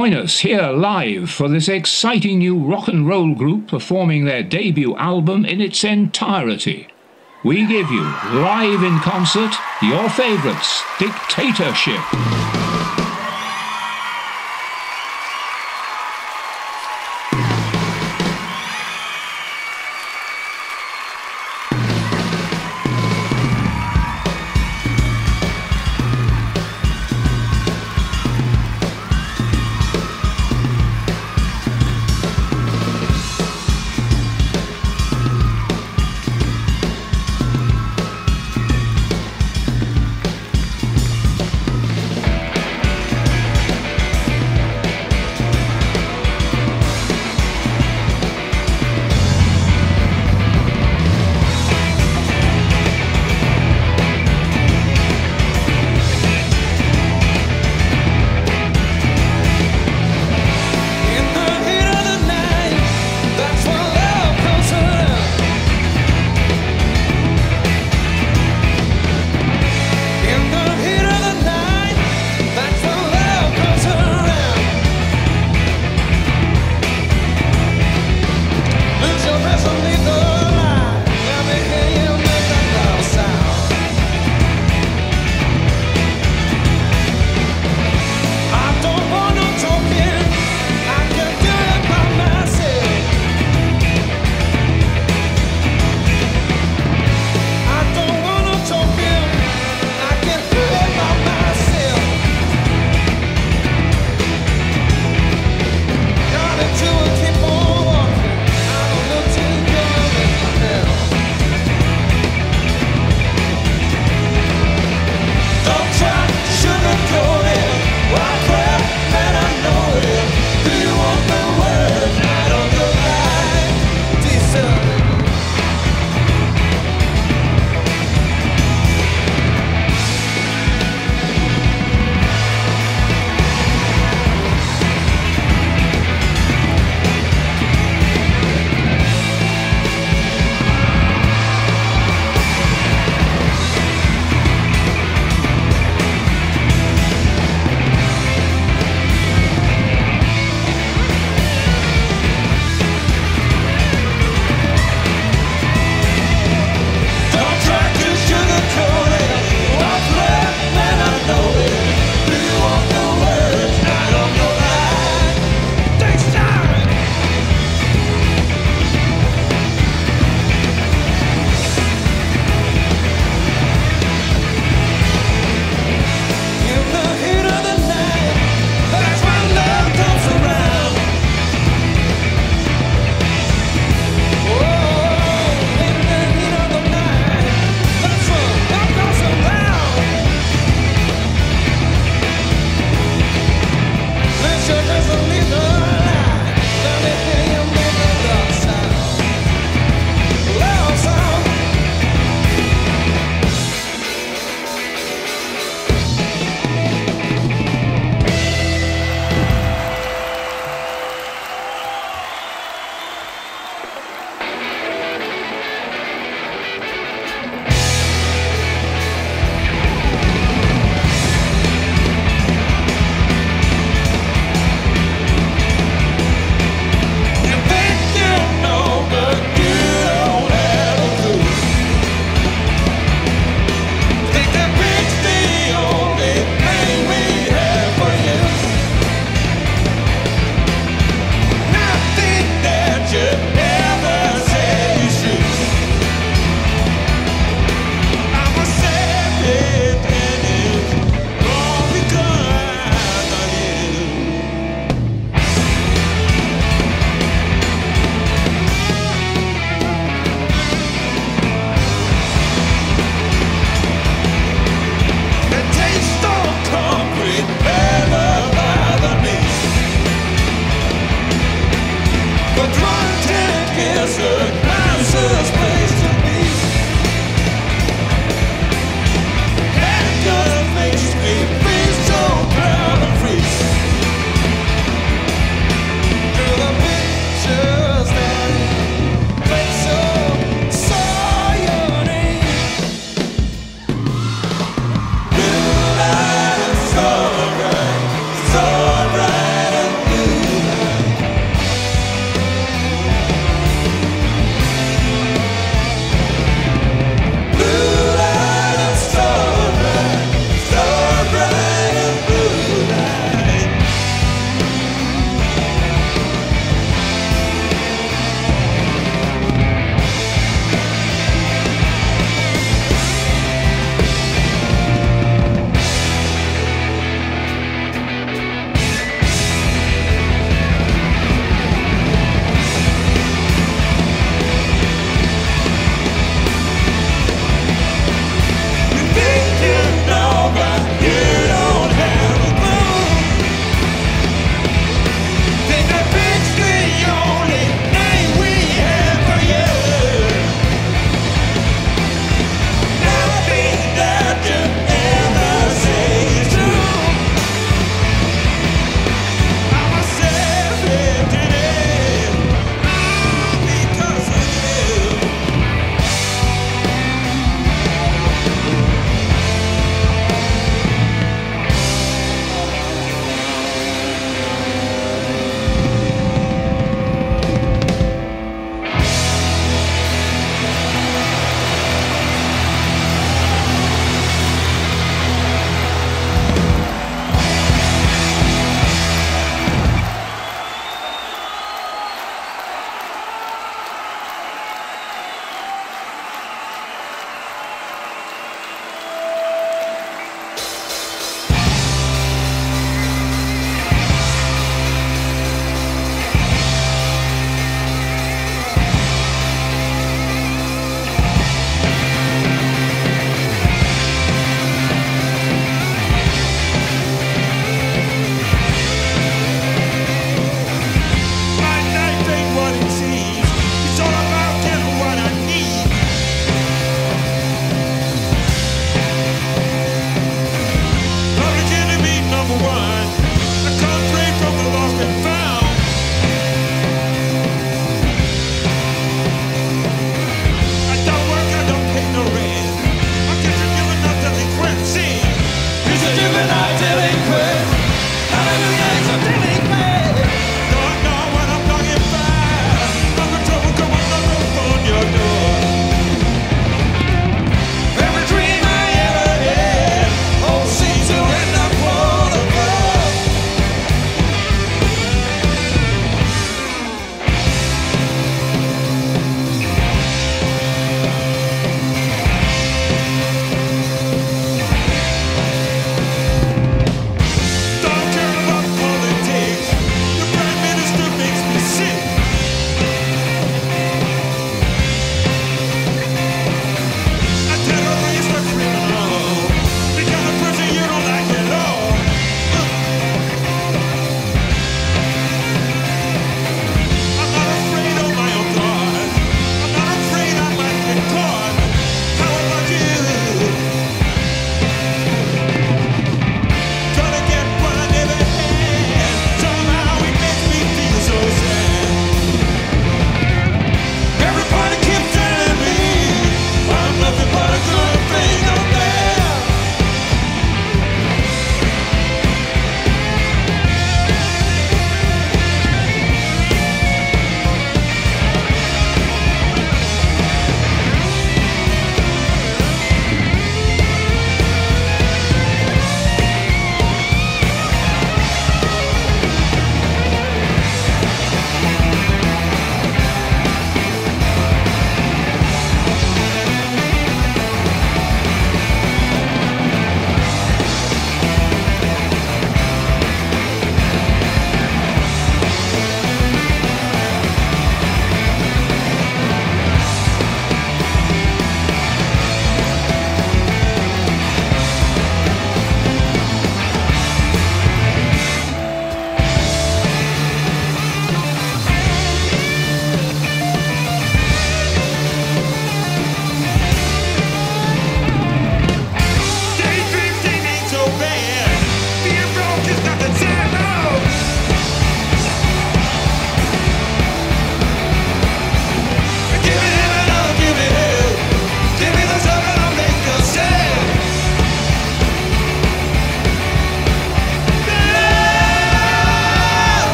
Join us here live for this exciting new rock and roll group performing their debut album in its entirety. We give you, live in concert, your favourites, Dictator Ship.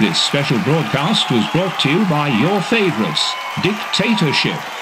This special broadcast was brought to you by your favourites, Dictator Ship.